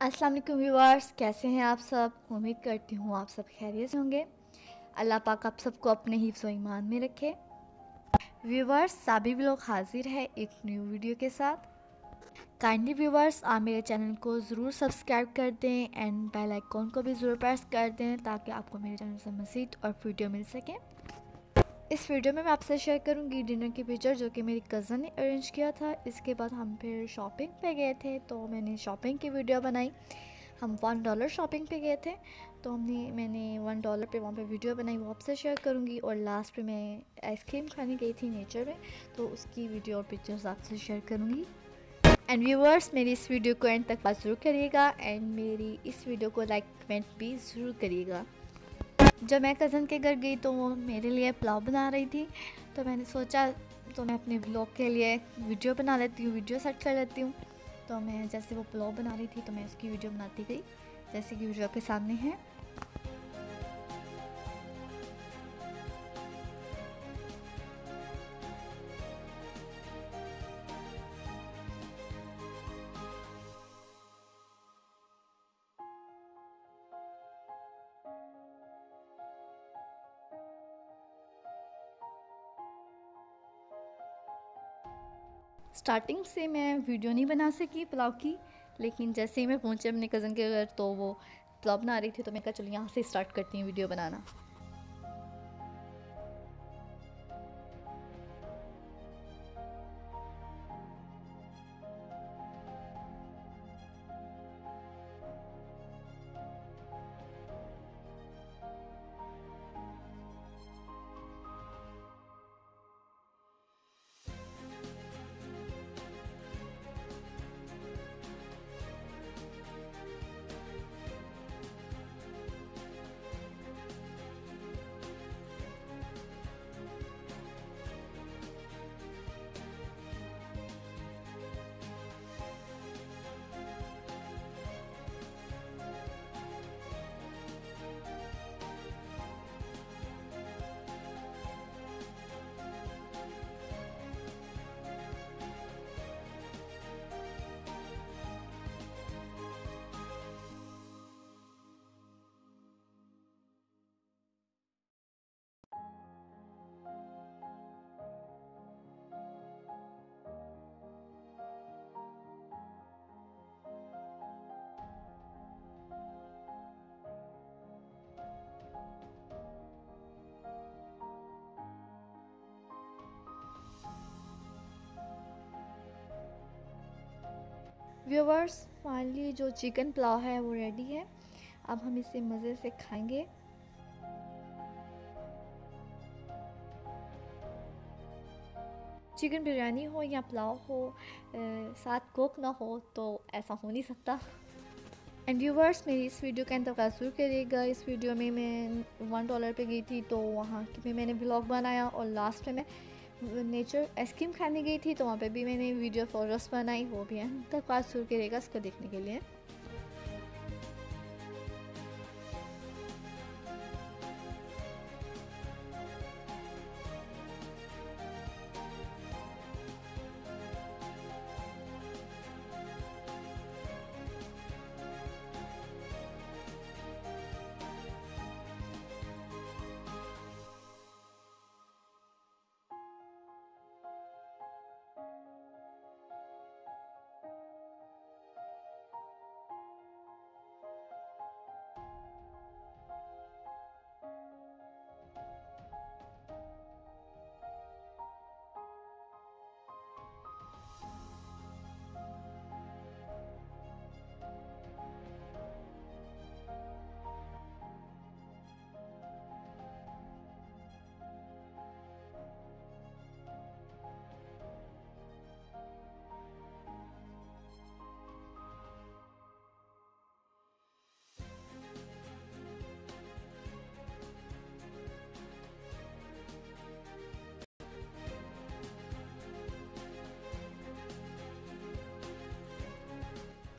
अस्सलाम वालेकुम व्यूअर्स, कैसे हैं आप सब? उम्मीद करती हूँ आप सब खैरियत होंगे। अल्लाह पाक आप सबको अपने हिफ्स ईमान में रखे। व्यूअर्स सभी लोग हाजिर है एक न्यू वीडियो के साथ। काइंडली व्यूअर्स, आप मेरे चैनल को ज़रूर सब्सक्राइब कर दें एंड बेल आइकॉन को भी ज़रूर प्रेस कर दें ताकि आपको मेरे चैनल से मज़ीद और वीडियो मिल सके। इस वीडियो में मैं आपसे शेयर करूँगी डिनर की पिक्चर जो कि मेरी कज़न ने अरेंज किया था। इसके बाद हम फिर शॉपिंग पे गए थे तो मैंने शॉपिंग की वीडियो बनाई। हम वन डॉलर शॉपिंग पे गए थे तो हमने, मैंने वन डॉलर पे वहाँ पे वीडियो बनाई, वो आपसे शेयर करूँगी। और लास्ट पे मैं आइसक्रीम खाने गई थी नेचर में तो उसकी वीडियो और पिक्चर्स आपसे शेयर करूँगी। एंड व्यूवर्स मेरी इस वीडियो को एंड तक बात ज़रूर करिएगा। एंड मेरी इस वीडियो को लाइक कमेंट भी ज़रूर करिएगा। जब मैं कज़न के घर गई तो वो मेरे लिए पुलाव बना रही थी तो मैंने सोचा तो मैं अपने ब्लॉग के लिए वीडियो बना लेती हूँ वीडियो सेट कर लेती हूँ। तो मैं जैसे वो पुलाव बना रही थी तो मैं उसकी वीडियो बनाती गई, जैसे कि वीडियो के सामने है। स्टार्टिंग से मैं वीडियो नहीं बना सकी पुलाव की, लेकिन जैसे ही मैं पहुँचे अपने कज़न के घर तो वो पुलाव बना रही थी तो मैं कहा, चलो यहाँ से स्टार्ट करती हूँ वीडियो बनाना। व्यूवर्स फाइनली जो चिकन पुलाव है वो रेडी है। अब हम इसे मज़े से खाएँगे। चिकन बिरयानी हो या पुलाव हो साथ कोक ना हो तो ऐसा हो नहीं सकता। एंड व्यूवर्स मेरी इस वीडियो का इंतज़ार ज़रूर करिएगा। इस वीडियो में मैं वन डॉलर पे गई थी तो वहाँ की मैंने ब्लॉग बनाया और लास्ट में मैं नेचर आइसक्रीम खाने गई थी तो वहाँ पे भी मैंने वीडियो फोटोस बनाई, वो भी है। तक पास शुरू करेगा उसको देखने के लिए।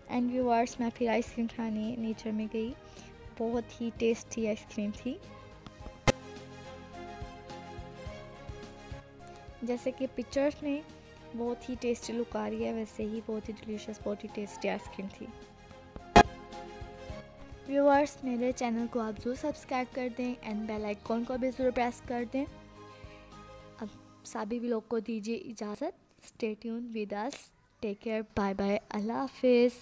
एंड व्यूअर्स मैं फिर आइसक्रीम खाने नेचर में गई। बहुत ही टेस्टी आइसक्रीम थी। जैसे कि पिक्चर्स में बहुत ही टेस्टी लुक आ रही है, वैसे ही बहुत ही डिलीशियस बहुत ही टेस्टी आइसक्रीम थी। व्यूअर्स मेरे चैनल को आप ज़रूर सब्सक्राइब कर दें एंड बेल आइकॉन को भी ज़रूर प्रेस कर दें। अब सभी लोग को दीजिए इजाज़त। Stay tune with us take care bye bye अल्लाह हाफिज़